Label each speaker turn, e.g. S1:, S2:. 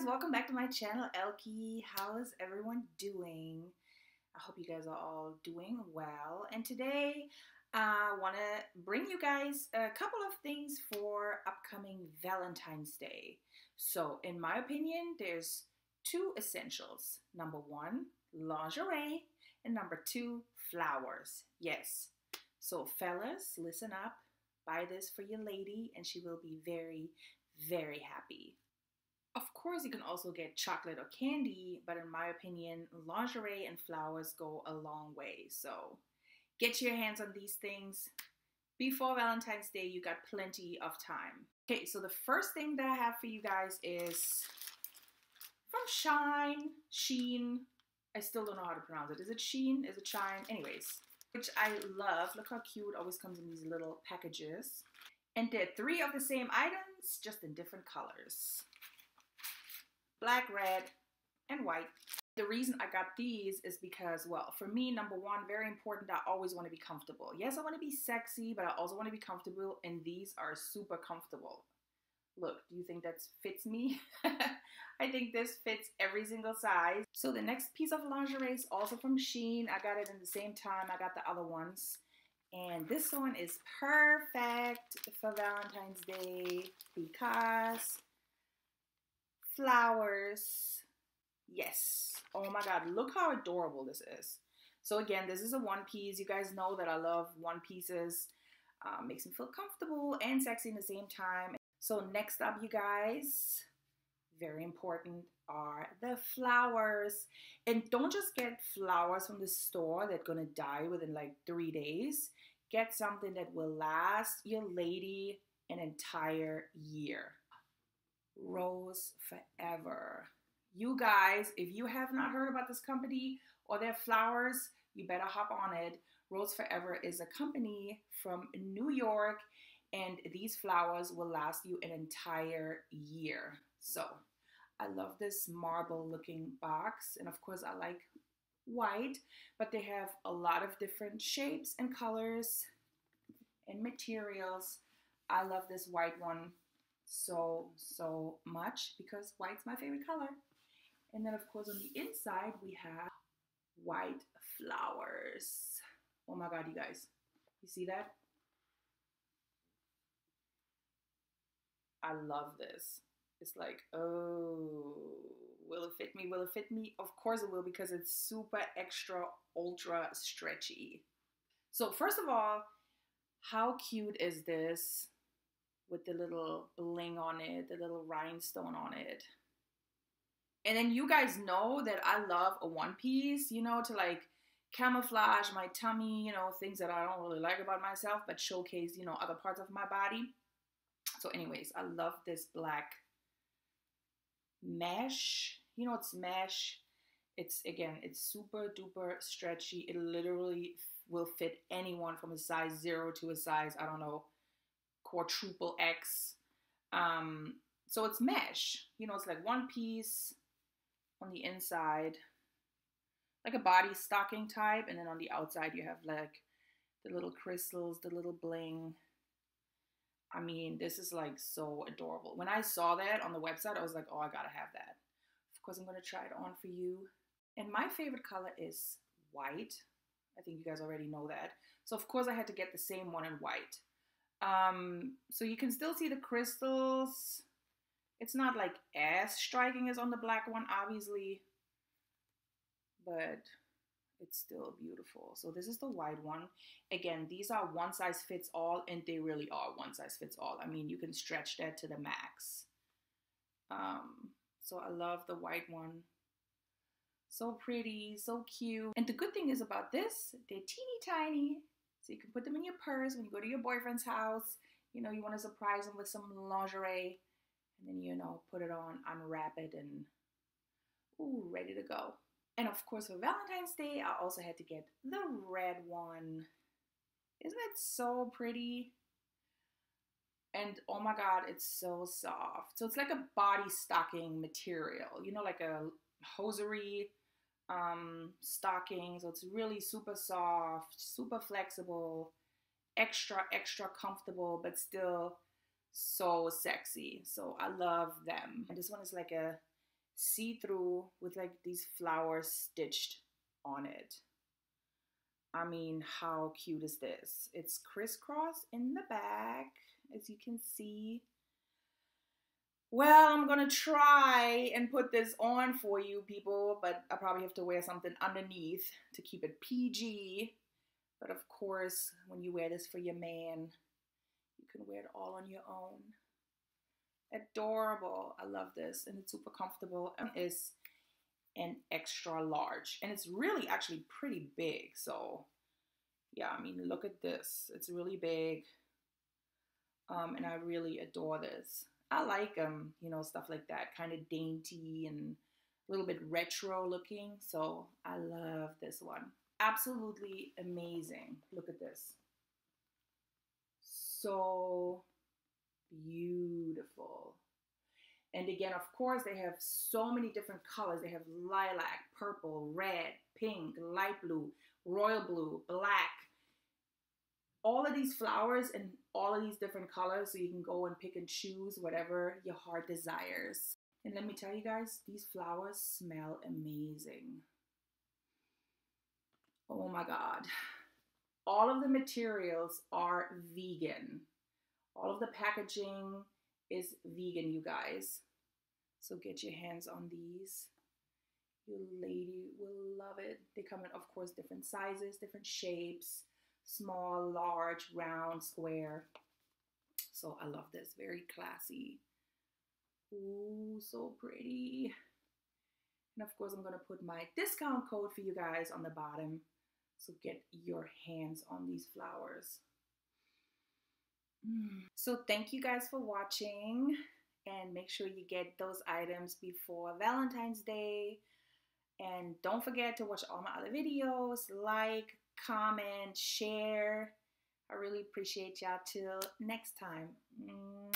S1: guys, welcome back to my channel, Elke. How is everyone doing? I hope you guys are all doing well. And today I want to bring you guys a couple of things for upcoming Valentine's Day. So, in my opinion, there's two essentials. Number one, lingerie, and number two, flowers. Yes. So, fellas, listen up. Buy this for your lady, and she will be very, very happy. Of course, you can also get chocolate or candy, but in my opinion, lingerie and flowers go a long way. So get your hands on these things. Before Valentine's Day, you got plenty of time. Okay, so the first thing that I have for you guys is from Shine, Sheen. I still don't know how to pronounce it. Is it Sheen? Is it Shine? Anyways, which I love. Look how cute. Always comes in these little packages. And they're three of the same items, just in different colors black, red, and white. The reason I got these is because, well, for me, number one, very important, I always want to be comfortable. Yes, I want to be sexy, but I also want to be comfortable, and these are super comfortable. Look, do you think that fits me? I think this fits every single size. So the next piece of lingerie is also from Sheen. I got it in the same time I got the other ones. And this one is perfect for Valentine's Day because flowers. Yes. Oh my God. Look how adorable this is. So again, this is a one piece. You guys know that I love one pieces. Uh, makes me feel comfortable and sexy in the same time. So next up, you guys, very important, are the flowers. And don't just get flowers from the store that gonna die within like three days. Get something that will last your lady an entire year. Rose Forever. You guys, if you have not heard about this company or their flowers, you better hop on it. Rose Forever is a company from New York, and these flowers will last you an entire year. So, I love this marble looking box, and of course, I like white, but they have a lot of different shapes and colors and materials. I love this white one so, so much because white's my favorite color. And then, of course, on the inside, we have white flowers. Oh my God, you guys. You see that? I love this. It's like, oh, will it fit me? Will it fit me? Of course it will because it's super extra ultra stretchy. So first of all, how cute is this? With the little bling on it, the little rhinestone on it. And then you guys know that I love a one piece, you know, to like camouflage my tummy, you know, things that I don't really like about myself, but showcase, you know, other parts of my body. So, anyways, I love this black mesh. You know, it's mesh. It's again, it's super duper stretchy. It literally will fit anyone from a size zero to a size, I don't know, quadruple X. Um, so it's mesh. You know, it's like one piece on the inside, like a body stocking type, and then on the outside you have like the little crystals, the little bling. I mean, this is like so adorable. When I saw that on the website, I was like, oh, I gotta have that. Of course, I'm gonna try it on for you. And my favorite color is white. I think you guys already know that. So, of course, I had to get the same one in white. Um, so you can still see the crystals. It's not like as striking as on the black one, obviously, but it's still beautiful. So this is the white one. Again, these are one size fits all, and they really are one size fits all. I mean, you can stretch that to the max. Um, so I love the white one. So pretty, so cute. And the good thing is about this, they're teeny tiny. So you can put them in your purse when you go to your boyfriend's house. You know, you want to surprise him with some lingerie. And then, you know, put it on, unwrap it, and ooh, ready to go. And of course, for Valentine's Day, I also had to get the red one. Isn't it so pretty? And oh my god, it's so soft. So it's like a body stocking material, you know, like a hosiery um, stocking. So it's really super soft, super flexible, extra, extra comfortable, but still so sexy. So I love them. And this one is like a see-through with like these flowers stitched on it. I mean, how cute is this? It's crisscross in the back, as you can see. Well, I'm gonna try and put this on for you people, but I probably have to wear something underneath to keep it PG. But of course, when you wear this for your man, you can wear it all on your own. Adorable. I love this. And it's super comfortable. And it's an extra large. And it's really actually pretty big. So yeah, I mean, look at this. It's really big. Um, and I really adore this. I like them, you know, stuff like that, kind of dainty and a little bit retro looking. So I love this one. Absolutely amazing. Look at this. So beautiful. And again, of course, they have so many different colors. They have lilac, purple, red, pink, light blue, royal blue, black. All of these flowers and all of these different colors so you can go and pick and choose whatever your heart desires. And let me tell you guys, these flowers smell amazing. Oh my God. All of the materials are vegan. All of the packaging is vegan, you guys. So get your hands on these. Your lady will love it. They come in, of course, different sizes, different shapes small, large, round, square. So I love this. Very classy. Ooh, so pretty. And of course, I'm to put my discount code for you guys on the bottom. So get your hands on these flowers. Mm. So thank you guys for watching and make sure you get those items before Valentine's Day. And don't forget to watch all my other videos, like, comment, share. I really appreciate y'all. Till next time. Mm.